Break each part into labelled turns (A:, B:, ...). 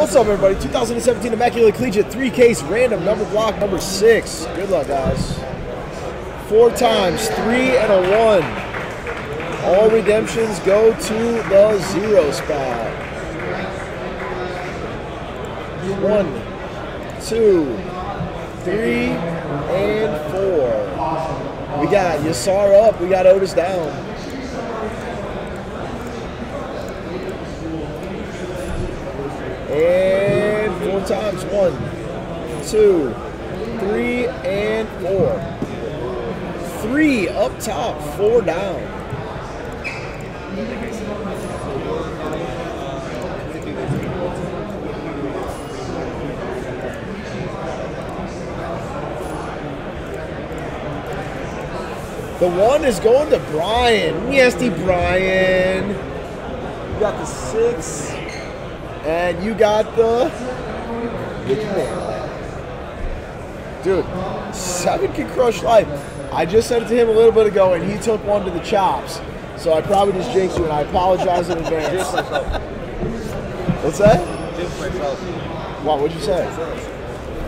A: What's up, everybody? 2017 Immaculate Collegiate 3 case random number block number six. Good luck, guys. Four times, three and a one. All redemptions go to the zero spot. One, two, three, and four. We got Yasar up, we got Otis down. And four times. One, two, three, and four. Three up top, four down. The one is going to Brian. Nasty Brian. You got the six. And you got the Dude, seven can crush life. I just said it to him a little bit ago, and he took one to the chops. So I probably just jinxed you, and I apologize in advance. What's that? What? What'd you say?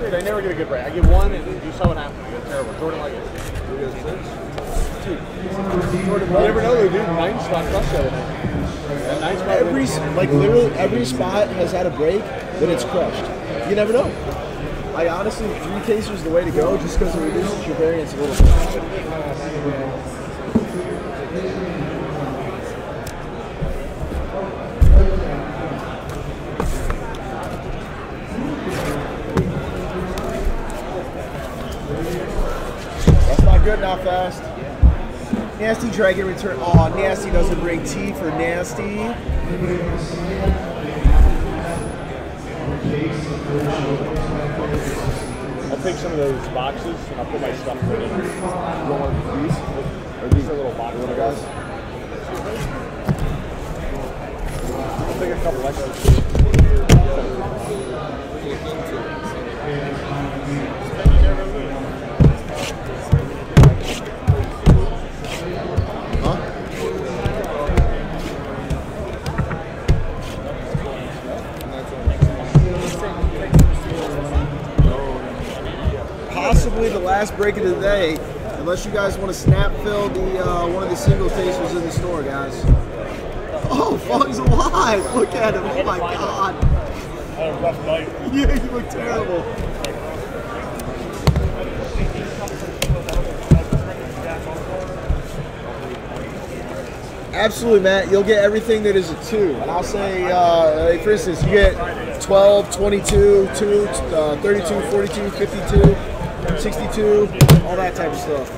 B: Dude, I never get a good break. I get one, and you saw what happened. I got terrible. Jordan like it. Dude, you never know, though, dude. Nine spot crush the other night.
A: Every like literally every spot has had a break, then it's crushed. You never know. I honestly three cases is the way to go, just because it reduces your variance a little bit. That's not good now, fast. Nasty Dragon return. Oh, Nasty doesn't bring T for Nasty.
B: I'll take some of those boxes, and I'll put my stuff in.
A: You want one of these?
B: Or these are little box
A: Little guys?
B: I'll take a couple extras.
A: Break of the day, unless you guys want to snap fill the uh, one of the single tasters in the store, guys. Oh, Fung's alive! Look at him! Oh my god!
B: Had a rough night.
A: Yeah, you look terrible. Absolutely, Matt. You'll get everything that is a two. And I'll say, uh, for instance, you get 12, 22, 2, uh, 32, 42, 52, 62, all that type of stuff.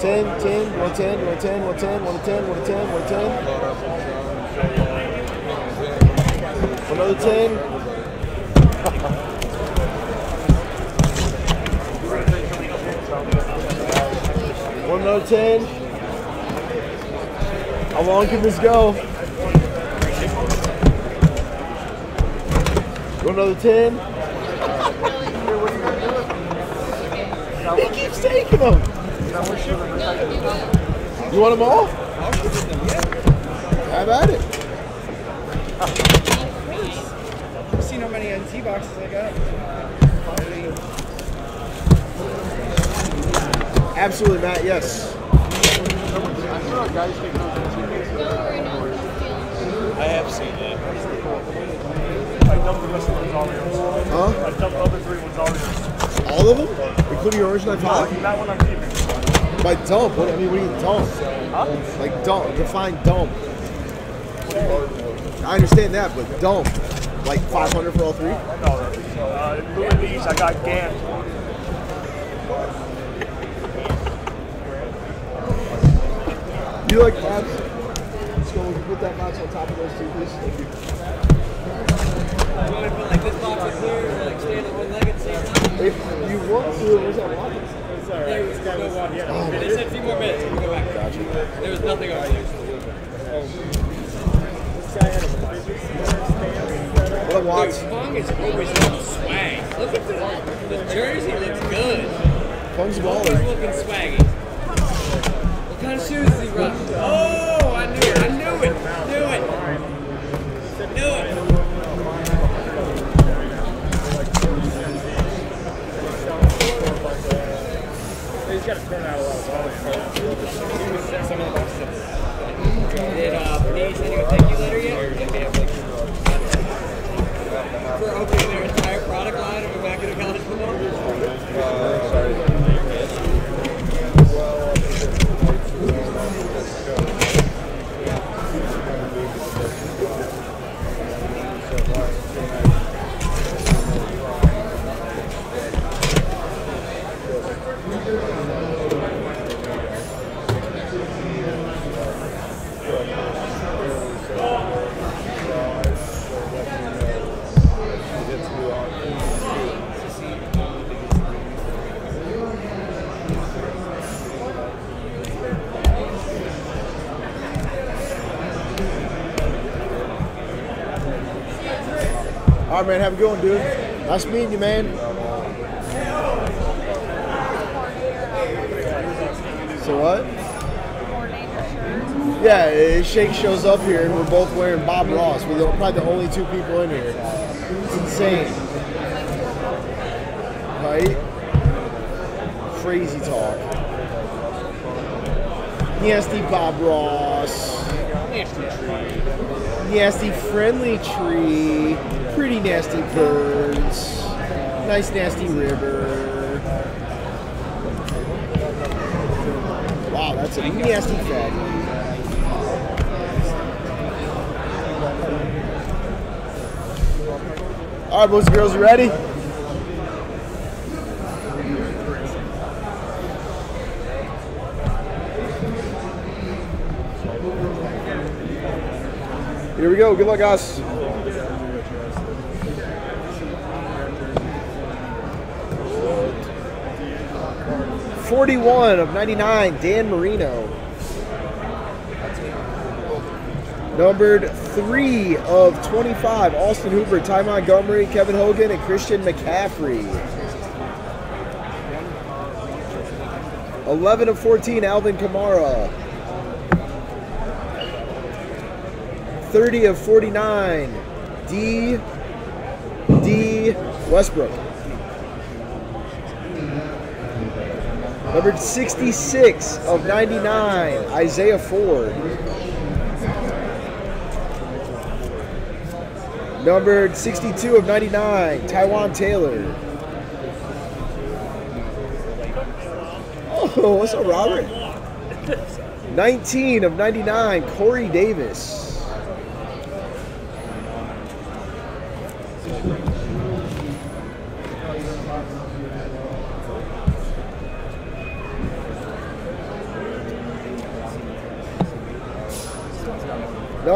A: Ten, ten, one ten, one ten, one ten, one ten, one ten, one ten. Another ten. One another ten. How long can this go? One another ten. He keeps taking them. You want them all? Have at it.
C: I've seen how many NT boxes I got.
A: Absolutely, Matt. Yes.
B: I saw a guy taking those
D: I have seen that.
B: I dumped the rest of those Oreos.
A: Huh?
B: I dumped the other three ones Oreos.
A: All of them, including your original knife hot.
B: That one I'm keeping.
A: By dump, what I mean, what do you mean dump?
B: Huh?
A: Like dump, define dump. I understand that, but dump, like 500 for all three.
B: No, uh, including these, I got Gant.
A: You like box? Let's go put that box on top of those two, please. Thank. You
C: There was no one. Oh, they said a few more minutes. We'll go back.
A: Gotcha.
C: There was nothing on you.
A: What Watts?
C: Dude, Fung is always looking swag. Look at that. The jersey looks good.
A: Fung's baller.
C: He's looking swaggy. What kind of shoes is he running? Oh, I knew it. I knew it. Knew it. Knew it. got to turn out a lot of volume. Some of
A: the boxes. Did uh, Denise anyone thank you letter yet? For opening man. Have a good one, dude. Nice meeting you, man. So what? Yeah, Shake shows up here, and we're both wearing Bob Ross. We're probably the only two people in here. It's insane, right? Crazy talk. Nasty Bob Ross. Nasty friendly tree. Pretty nasty birds. Nice nasty river. Wow, that's a nasty faggot. All right, boys and girls, you ready? Here we go. Good luck, guys. Forty-one of ninety-nine, Dan Marino. Numbered three of twenty-five, Austin Hooper, Ty Montgomery, Kevin Hogan, and Christian McCaffrey. Eleven of fourteen, Alvin Kamara. 30 of 49, D. D. Westbrook. Numbered 66 of 99, Isaiah Ford. Numbered 62 of 99, Taywan Taylor. Oh, what's up, Robert? 19 of 99, Corey Davis.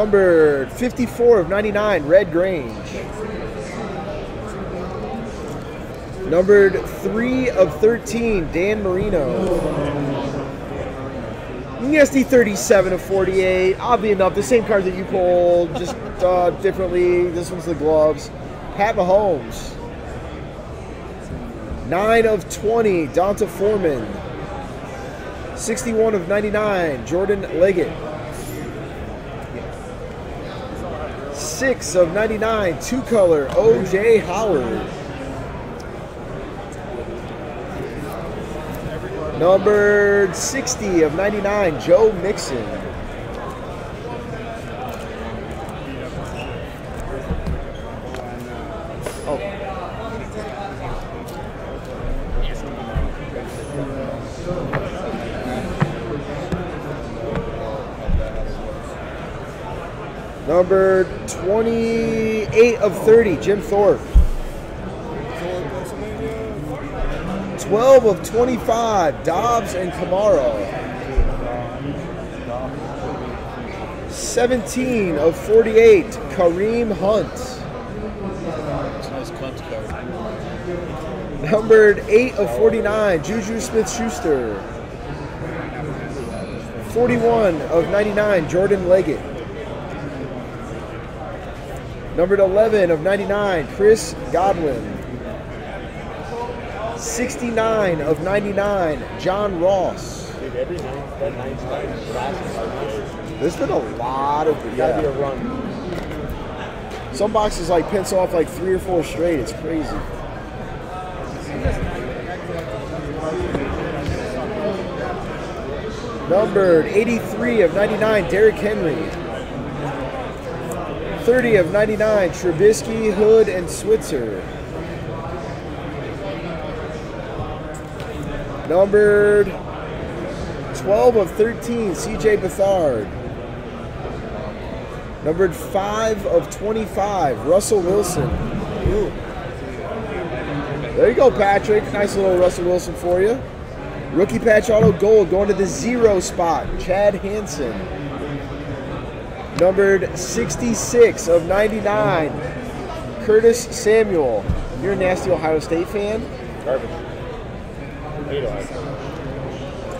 A: Numbered 54 of 99, Red Grange. Numbered 3 of 13, Dan Marino. Nasty 37 of 48. Oddly enough, the same cards that you pulled, just uh, differently. This one's the gloves. Pat Mahomes. 9 of 20, D'Onta Foreman. 61 of 99, Jordan Leggett. 6 of 99, two color, OJ Howard. Numbered 60 of 99, Joe Mixon. Oh. Numbered 28 of 30, Jim Thorpe. 12 of 25, Dobbs and Kamara. 17 of 48, Kareem Hunt.
B: Nice cunt card.
A: Numbered 8 of 49, Juju Smith Schuster. 41 of 99, Jordan Leggett. Numbered 11 of 99, Chris Godwin. 69 of 99, John Ross.
B: Dude, every ninth, that ninth card is.
A: There's been a lot of
B: Gotta be a run.
A: Some boxes like pencil off like three or four straight. It's crazy. Numbered 83 of 99, Derrick Henry. 30 of 99, Trubisky, Hood, and Switzer. Numbered 12 of 13, CJ Beathard. Numbered 5 of 25, Russell Wilson. There you go, Patrick. Nice little Russell Wilson for you. Rookie patch auto gold going to the zero spot, Chad Hansen. Numbered 66 of 99, Curtis Samuel. You're a nasty Ohio State fan?
B: Garbage. Hate Ohio.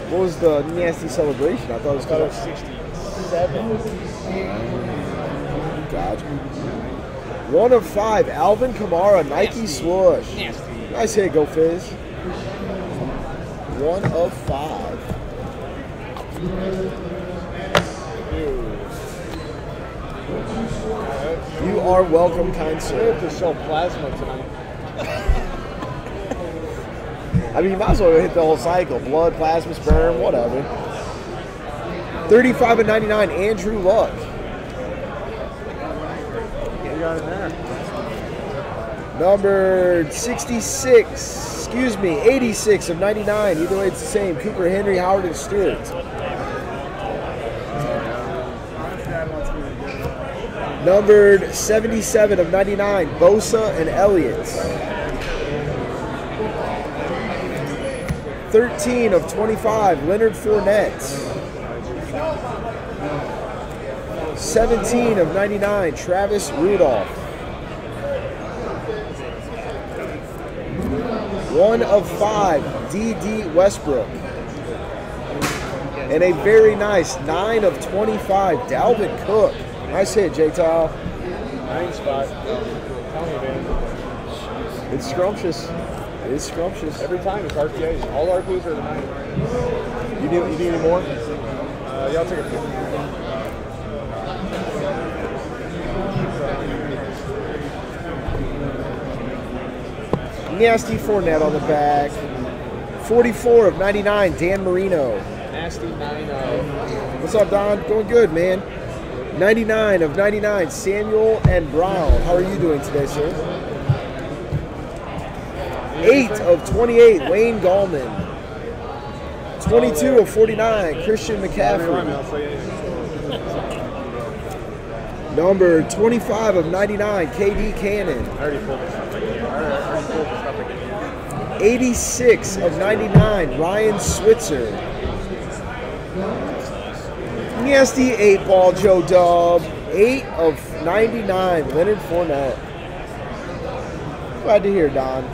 A: What was the nasty celebration? I thought it was
B: I thought it was
A: of
B: 67.
A: Gotcha. One of five, Alvin Kamara, Nike swoosh.
C: Nasty.
A: Nice hit, go Fizz. One of five. You are welcome, kind sir.
B: I have to sell plasma tonight.
A: I mean, you might as well hit the whole cycle. Blood, plasma, sperm, whatever. 35 and 99, Andrew Luck.
B: You got it there.
A: Number 66, excuse me, 86 of 99. Either way, it's the same. Cooper Henry, Howard, and Stewart. Numbered 77 of 99, Bosa and Elliott. 13 of 25, Leonard Fournette. 17 of 99, Travis Rudolph. One of five, D.D. Westbrook. And a very nice nine of 25, Dalvin Cook. Nice hit, J Tile.
B: Nine spot. Tell me, man.
A: It's scrumptious. It's scrumptious.
B: Every time it's RPAs. All RPAs are the nine.
A: You need, you need any more?
B: Uh, yeah, I'll take a few.
A: Nasty Fournette on the back. 44 of 99, Dan Marino.
B: Nasty 9 0.
A: What's up, Don? Going good, man. 99 of 99, Samuel and Brown. How are you doing today, sir? 8 of 28, Wayne Gallman. 22 of 49, Christian McCaffrey. Number 25 of 99, KD Cannon.
B: I already pulled this stuff again. I already pulled this stuff again.
A: 86 of 99, Ryan Switzer. Nasty 8 ball, Joe Dub. 8 of 99, Leonard Fournette. Glad to hear, Don.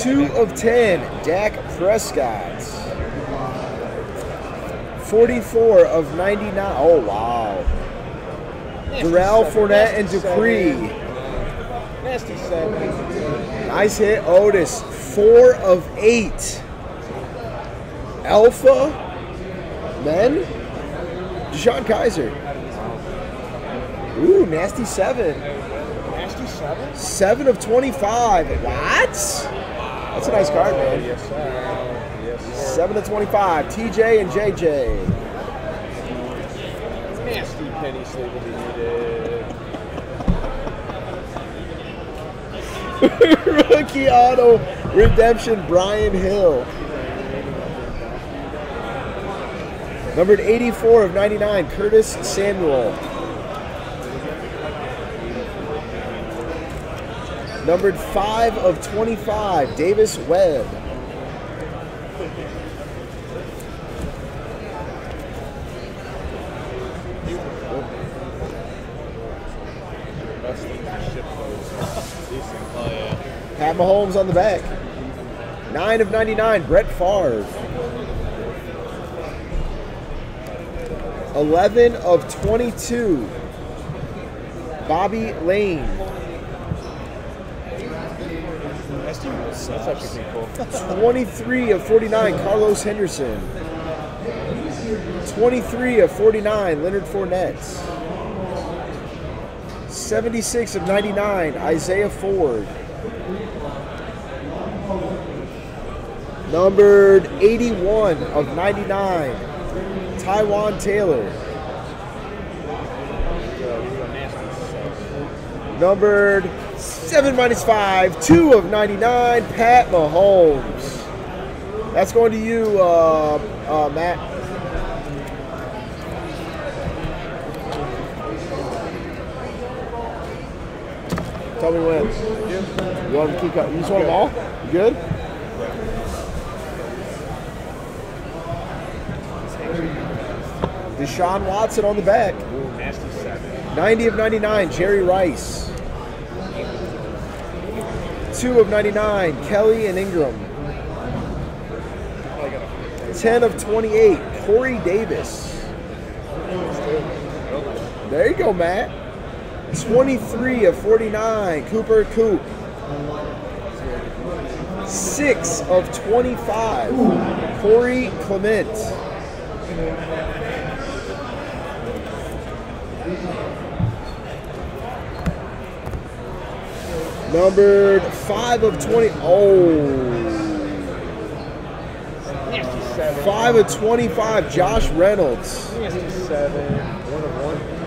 A: Two of ten, Dak Prescott. Forty-four of ninety-nine. Oh wow. Darrell Fournette and Dupree.
B: Nasty 7.
A: Nice hit, Otis. Four of eight. Alpha. Men. DeShone Kizer. Ooh, nasty seven.
B: Nasty 7?
A: Seven of twenty-five. What? That's a nice card, man.
B: Yes, sir. Yes, sir.
A: Seven to twenty-five. TJ and JJ.
B: Nasty penny sleeve to be needed.
A: Rookie auto redemption, Brian Hill. Numbered 84 of 99, Curtis Samuel. Numbered 5 of 25, Davis Webb.
B: Best thing to ship those. Decent.
C: Oh, yeah.
A: Pat Mahomes on the back. 9 of 99, Brett Favre. 11 of 22, Bobby Layne.
B: That's cool.
A: 23 of 49, Carlos Henderson. 23 of 49, Leonard Fournette. 76 of 99, Isaiah Ford. Numbered 81 of 99, Taywan Taylor. Numbered 7 minus 5, 2 of 99, Pat Mahomes. That's going to you, uh, uh, Matt. Me when. You want to keep going? You just want them all? You good? Deshaun Watson on the back.
B: Ooh, nasty seven.
A: 90 of 99, Jerry Rice. 2 of 99, Kelly and Engram. 10 of 28, Corey Davis. There you go, Matt. 23 of 49, Cooper Kupp. 6 of 25, Corey Clement. Numbered 5 of 20. Oh. 5 of 25, Josh Reynolds.
B: Nasty seven. One of one.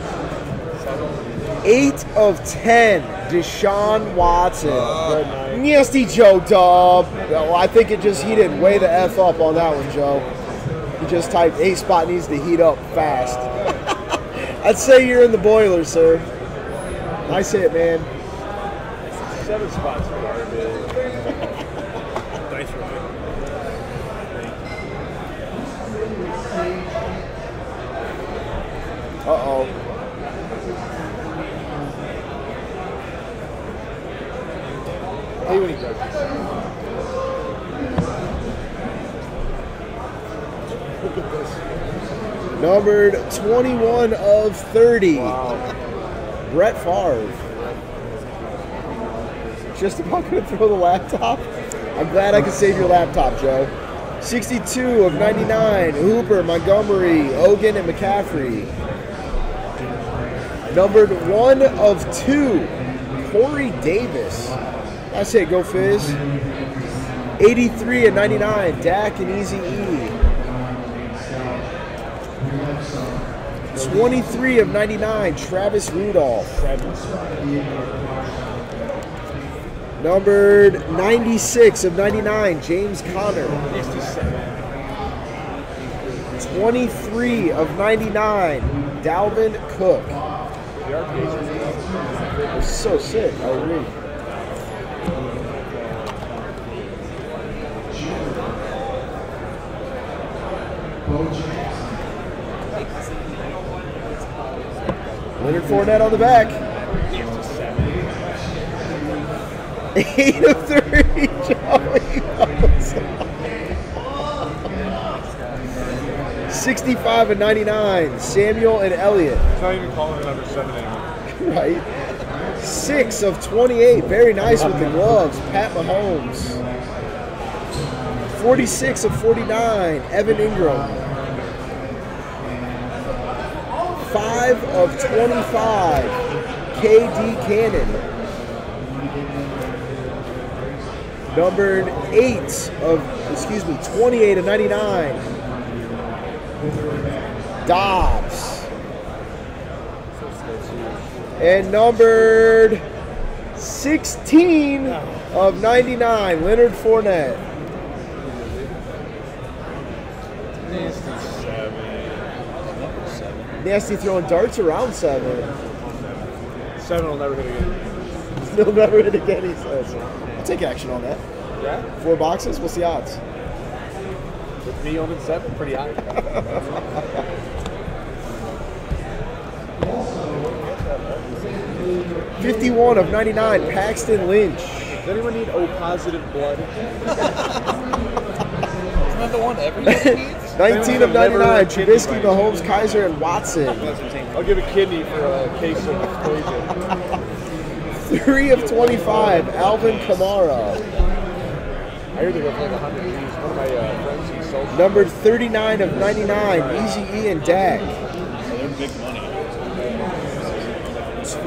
A: 8 of 10, Deshaun Watson.
B: Night.
A: Nasty Joe Dub. Well, I think it just he didn't weigh the F up on that one, Joe. He just typed A spot needs to heat up fast. I'd say you're in the boiler, sir. Nice hit, man.
B: Seven spots garbage.
D: Dice roll.
A: Uh oh. Numbered 21 of 30,
B: Wow.
A: Brett Favre. Just about going to throw the laptop. I'm glad I could save your laptop, Joe. 62 of 99, Hooper, Montgomery, Hogan, and McCaffrey. Numbered 1 of 2, Corey Davis. I say go Fizz. 83 of 99, Dak and Easy E. 23 of 99, Travis Rudolph. Numbered 96 of 99, James Conner.
B: Nasty
A: 23 of 99, Dalvin Cook. So sick. I agree. Leonard Fournette on the back. 8 of three, Joey 65 and 99, Samuel and Elliott.
B: It's not even calling it number seven anymore.
A: Right. 6 of 28, very nice with the gloves, Pat Mahomes. 46 of 49, Evan Engram. 5 of 25, KD Cannon. Numbered 8 of, excuse me, 28 of 99, Dobbs. And numbered 16 of 99, Leonard Fournette.
B: Nasty seven.
A: Nasty throwing darts around seven.
B: Seven will never hit again.
A: Still never hit again, he says. I'll take action on that.
B: Yeah?
A: Four boxes, what's the odds?
B: With me owning seven, pretty high.
A: 51 of 99, Paxton Lynch.
B: Does anyone need O positive blood?
C: Isn't that the one everybody needs?
A: 19 of 99, Trubisky, Mahomes, Kizer, and Watson.
B: I'll give a kidney for a case of explosion.
A: 3 of 25, Alvin Kamara.
B: I hear they for like 100 G's. One of my uh, friends, he's.
A: Numbered 39 of 99, Easy E and Dak.
D: Big money.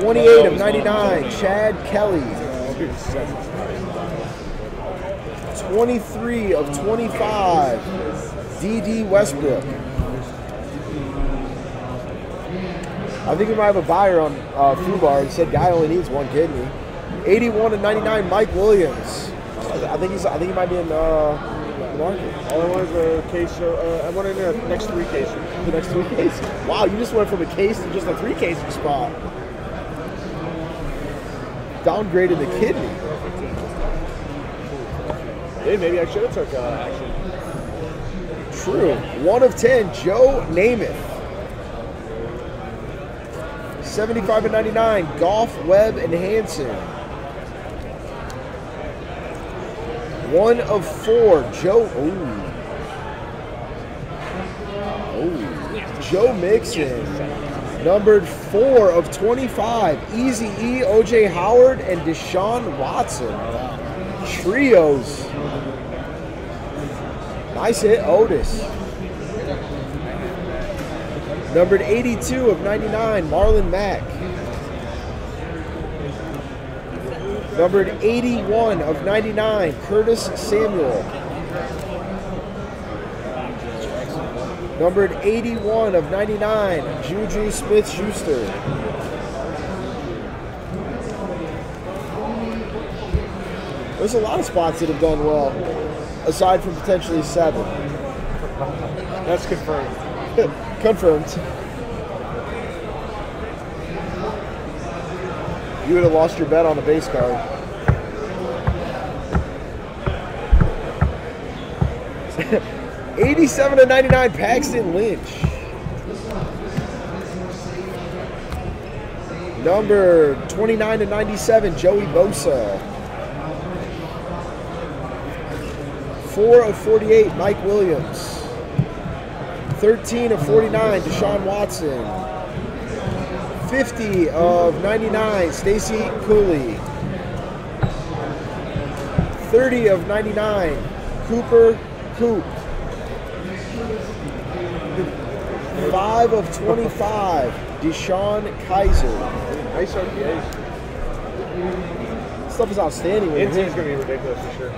A: 28 of 99, Chad Kelly. 23 of 25, DD Westbrook. I think we might have a buyer on uh, Fubar. He said guy only needs one kidney. 81 of 99, Mike Williams. I think he's. I think he might be in uh, the market.
B: All I want is a case. Uh, I want in the next three cases.
A: The next three cases. Wow, you just went from a case to just a three casing spot. Downgraded the kidney.
B: Hey, maybe I should have took uh, action.
A: True. One of ten, Joe Namath. 75 and 99, Goff, Webb, and Hansen. One of four, Joe. Ooh. Ooh. Joe Mixon. Numbered four of 25, Easy E, OJ Howard, and Deshaun Watson. Trios. Nice hit, Otis. Numbered 82 of 99, Marlon Mack. Numbered 81 of 99, Curtis Samuel. Numbered 81 of 99, Juju Smith Schuster. There's a lot of spots that have done well, aside from potentially seven.
B: That's confirmed.
A: Confirmed. You would have lost your bet on the base card. Eighty-seven to ninety-nine, Paxton Lynch. Number twenty-nine to ninety-seven, Joey Bosa. Four of forty-eight, Mike Williams. 13 of 49, Deshaun Watson. 50 of 99, Stacy Coley. 30 of 99, Cooper Kupp. 5 of 25, DeShone Kizer.
B: Nice RPAs.
A: Stuff is outstanding. when you're
B: Inton's
A: here.
B: going to be ridiculous for sure.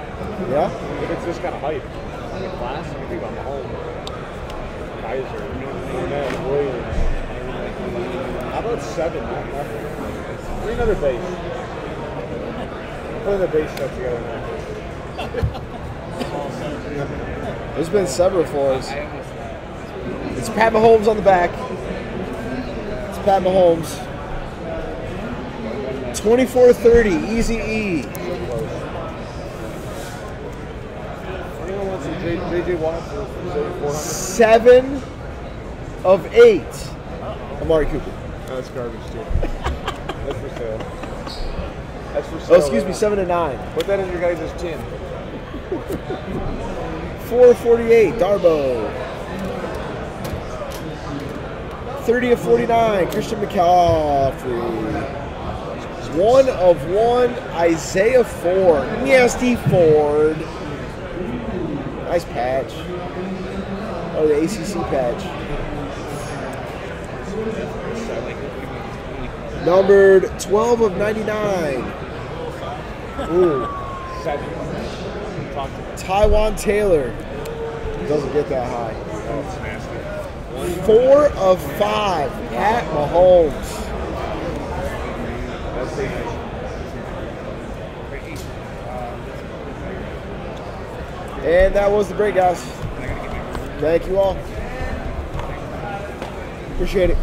A: Yeah?
B: If it's this kind of height. In class, I think about Mahomes. Kizer. Fournette, Williams. How about seven? Not. Bring another base. Put the base stuff together now.
A: There's been several for us. It's Pat Mahomes on the back. It's Pat Mahomes. 24-30, Easy E.
B: Anyone wants some J- JJ for for 400?
A: Seven of eight. Amari Cooper.
B: That's garbage too. That's for sale. That's for oh, sale.
A: Oh, excuse me,
B: right
A: seven to nine.
B: Put that in your guys' tin.
A: 448, Darbo. 30 of 49, Christian McCaffrey. One of one, Isaiah Ford. Nasty Ford. Nice patch. Oh, the ACC patch. Numbered 12 of 99. Ooh. Taywan Taylor. Doesn't get that high. Four of five, Pat Mahomes.
B: That's the
A: And that was the break, guys. Thank you all. Appreciate it.